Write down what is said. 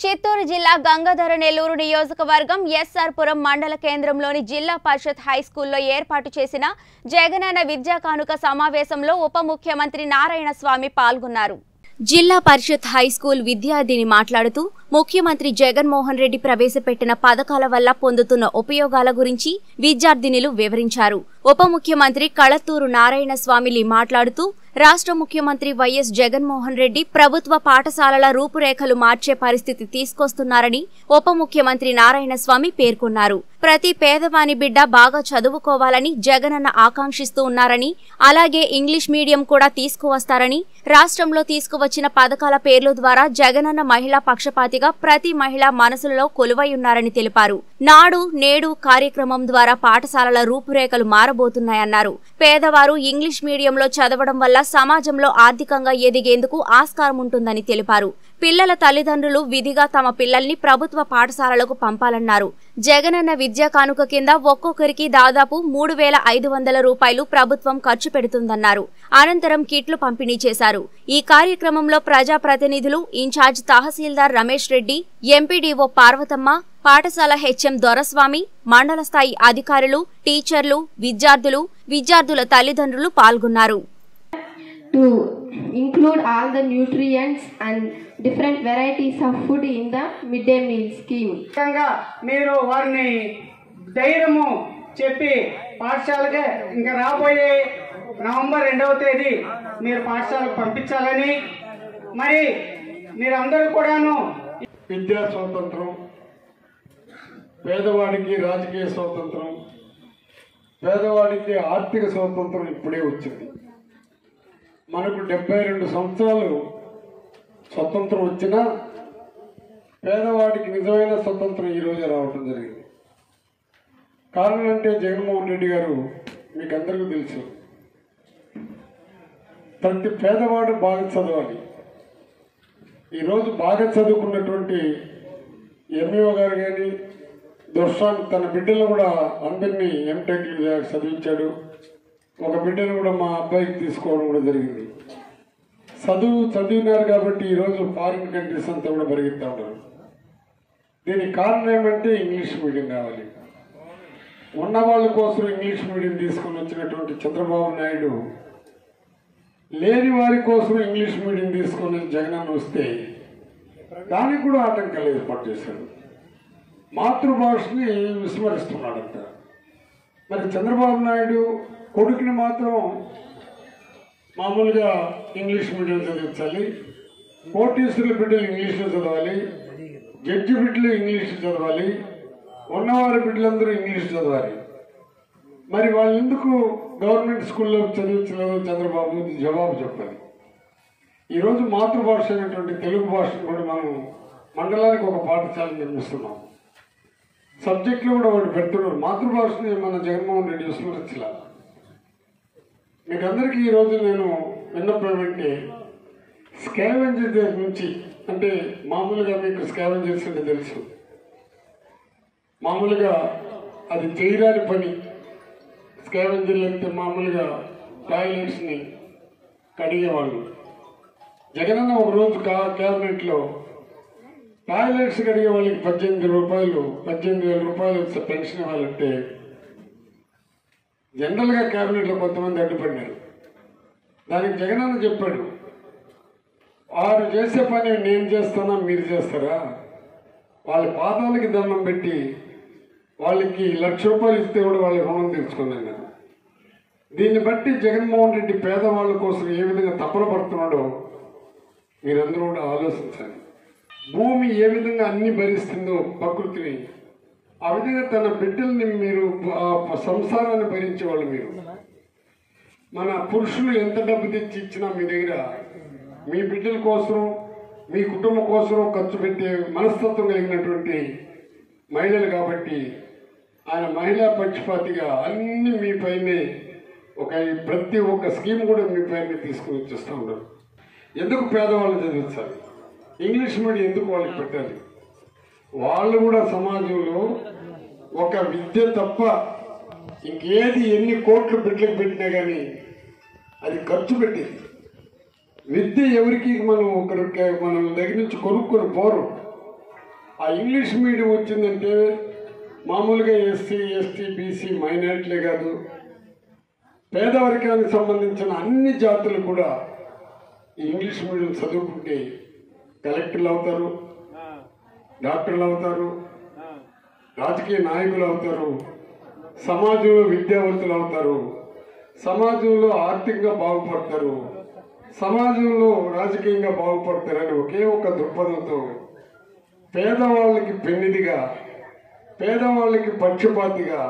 చిత్తూరు జిల్లా గంగాధర నెల్లూరు నియోజకవర్గం ఎస్ఆర్ పురం మండల కేంద్రంలోని జిల్లా పరిషత్ హై స్కూల్లో ఏర్పాటు చేసిన జగనన్న విద్యా కానుక సమావేశంలో ఉప ముఖ్యమంత్రి నారాయణ స్వామి పాల్గొన్నారు. జిల్లా పరిషత్ హై స్కూల్ విద్యార్థిని మాట్లాడుతూ ముఖ్యమంత్రి జగన్మోహన్ రెడ్డి ప్రవేశపెట్టిన పథకాల వల్ల పొందుతున్న ఉపయోగాల గురించి విద్యార్థినులు వివరించారు. ఉప ముఖ్యమంత్రి కళత్తూరు నారాయణ స్వామిలి మాట్లాడుతూ రాష్ట్ర ముఖ్యమంత్రి వైఎస్ జగన్మోహన్ రెడ్డి ప్రభుత్వ పాఠశాలల రూపురేఖలు మార్చే పరిస్థితి తీసుకొస్తున్నారని ఉప ముఖ్యమంత్రి నారాయణ స్వామి పేర్కొన్నారు. ప్రతి పేదవాని బిడ్డ బాగా చదువుకోవాలని జగనన్న ఆకాంక్షిస్తూ ఉన్నారని అలాగే ఇంగ్లీష్ మీడియం కూడా తీసుకువస్తారని రాష్ట్రంలో తీసుకువచ్చిన పథకాల పేర్ల ద్వారా జగనన్న మహిళా పక్షపాతి పక్షపాతిగా ప్రతి మహిళ మనసులలో కొలువై ఉన్నారని తెలిపారు నాడు నేడు కార్యక్రమం ద్వారా పాఠశాలల రూపురేఖలు మారబోతున్నాయన్నారు. పేదవారు ఇంగ్లీష్ మీడియంలో చదవడం వల్ల సమాజంలో ఆర్థికంగా ఎదిగేందుకు ఆస్కారం ఉంటుందని తెలిపారు. పిల్లల తల్లిదండ్రులు విధిగా తమ పిల్లల్ని ప్రభుత్వ పాఠశాలలకు పంపాలన్నారు. జగనన్న విద్యా కానుక కింద ఒక్కొక్కరికి దాదాపు మూడు వేల ఐదు వందల రూపాయలు ప్రభుత్వం ఖర్చు పెడుతుందన్నారు. అనంతరం కిట్లు పంపిణీ చేశారు. ఈ కార్యక్రమంలో ప్రజాప్రతినిధులు in charge tahsildar Ramesh Reddy MPDO Parvathamma పాఠశాల హెచ్ఎం దొరస్వామి మండల స్థాయి అధికారులు టీచర్లు విద్యార్థులు విద్యార్థుల తల్లిదండ్రులు పాల్గొన్నారు to include all the nutrients and different varieties of food in the midday meal scheme. ముఖ్యంగా మీరు వారిని ధైర్యము చెప్పి పాఠశాలకే ఇంకా రాబోయే నవంబర్ రెండవ తేదీ మీరు పాఠశాలకు పంపించాలని మరి మీరందరూ కూడాను విద్యా స్వాతంత్రం పేదవాడికి రాజకీయ స్వాతంత్రం పేదవాడికి ఆర్థిక స్వాతంత్రం ఇప్పుడే వచ్చింది. మనకు డెబ్బై రెండు సంవత్సరాలు స్వతంత్రం వచ్చినా పేదవాడికి నిజమైన స్వతంత్రం ఈరోజే రావటం జరిగింది. కారణం అంటే జగన్మోహన్ రెడ్డి గారు మీకు అందరికీ తెలుసు. ప్రతి పేదవాడు బాగా చదవాలి. ఈరోజు బాగా చదువుకున్నటువంటి ఎంఈఓ గారు కానీ దుర్షాన్ తన బిడ్డలు కూడా అందరినీ ఎంటెక్లు చదివించాడు. ఒక బిడ్డను కూడా మా అబ్బాయికి తీసుకోవడం కూడా జరిగింది. చదువు చదివినారు కాబట్టి ఈరోజు ఫారిన్ కంట్రీస్ అంతా కూడా పరిగెత్తా ఉన్నారు. దీనికి కారణం ఏమంటే ఇంగ్లీష్ మీడియం కావాలి. ఉన్న వాళ్ళ కోసం ఇంగ్లీష్ మీడియం తీసుకొని వచ్చినటువంటి చంద్రబాబు నాయుడు లేని వారి కోసం ఇంగ్లీష్ మీడియం తీసుకొని జగనన్న వస్తే దానికి కూడా ఆటంకాలు ఏర్పాటు చేశాడు. మాతృభాషని విస్మరిస్తున్నాడంట. మరి చంద్రబాబు నాయుడు కొడుకుని మాత్రం మామూలుగా ఇంగ్లీష్ మీడియం చదివించాలి కోటీశ్వరుల బిడ్డలు ఇంగ్లీష్లో చదవాలి జడ్జి బిడ్డలు ఇంగ్లీష్ చదవాలి ఉన్నవారి బిడ్డలందరూ ఇంగ్లీష్ చదవాలి. మరి వాళ్ళు ఎందుకు గవర్నమెంట్ స్కూల్లో చదివించలేదు చంద్రబాబు? జవాబు చెప్పాలి. ఈరోజు మాతృభాష అయినటువంటి తెలుగు భాషను కూడా మనం మండలానికి ఒక పాఠశాల నిర్మిస్తున్నాం. సబ్జెక్ట్లో కూడా వాడు పెడుతున్నారు మాతృభాషని మన జగన్మోహన్ రెడ్డి విస్మరించలేదు మీకు అందరికీ ఈరోజు నేను విన్నపం ఏంటంటే స్కావెంజర్ నుంచి అంటే మామూలుగా మీకు స్కావెంజర్స్ అంటే తెలుసు. మామూలుగా అది చేయరాని పని. స్కావెంజర్లు అంటే మామూలుగా టాయిలెట్స్ని కడిగేవాళ్ళు. జగనన్న ఒక రోజు కా క్యాబినెట్లో టాయిలెట్స్ కడిగే వాళ్ళకి పద్దెనిమిది రూపాయలు పద్దెనిమిది వేల రూపాయలు వచ్చే పెన్షన్ ఇవ్వాలంటే జనరల్గా క్యాబినెట్లో కొంతమంది అడ్డుపడ్డారు. దానికి జగనన్న చెప్పాడు వారు చేసే పని నేను చేస్తానా మీరు చేస్తారా? వాళ్ళ పాదాలకి దండం పెట్టి వాళ్ళకి లక్ష రూపాయలు ఇస్తే కూడా వాళ్ళ రుణం తీర్చుకున్నాను నేను దీన్ని బట్టి జగన్మోహన్ రెడ్డి పేదవాళ్ళ కోసం ఏ విధంగా తపన పడుతున్నాడో మీరందరూ కూడా ఆలోచించండి భూమి ఏ విధంగా అన్ని భరిస్తుందో ప్రకృతిని ఆ విధంగా తన బిడ్డల్ని మీరు సంసారాన్ని సంసారాన్ని భరించేవాళ్ళు మీరు. మన పురుషులు ఎంత డబ్బు తెచ్చి ఇచ్చినా మీ దగ్గర మీ బిడ్డల కోసం మీ కుటుంబం కోసం ఖర్చు పెట్టే మనస్తత్వం కలిగినటువంటి మహిళలు కాబట్టి ఆయన మహిళా పక్షపాతిగా అన్ని మీ పైనే ఒక ప్రతి ఒక్క స్కీమ్ కూడా మీ పైన తీసుకుని వచ్చేస్తూ ఉన్నారు. ఎందుకు పేదవాళ్ళు చదివించాలి? ఇంగ్లీష్ మీడియం ఎందుకు వాళ్ళకి పెట్టాలి? వాళ్ళు కూడా సమాజంలో ఒక విద్య తప్ప ఇంకేది ఎన్ని కోట్లు బిడ్డలకు పెట్టినా కానీ అది ఖర్చు పెట్టేది. విద్య ఎవరికి మనం ఒకరికి మనం దగ్గర నుంచి కొనుక్కొని పోరు. ఆ ఇంగ్లీష్ మీడియం వచ్చిందంటే మామూలుగా ఎస్సీ ఎస్టీ బీసీ మైనారిటీలే కాదు. పేదవర్గానికి సంబంధించిన అన్ని జాతులు కూడా ఇంగ్లీష్ మీడియం చదువుకుంటే కలెక్టర్లు అవుతారు డాక్టర్లు అవుతారు రాజకీయ నాయకులు అవుతారు సమాజంలో విద్యావంతులు అవుతారు సమాజంలో ఆర్థికంగా బాగుపడతారు సమాజంలో రాజకీయంగా బాగుపడతారని ఒకే ఒక దృక్పథంతో పేదవాళ్ళకి పెన్నిదిగా పేదవాళ్ళకి పక్షపాతిగా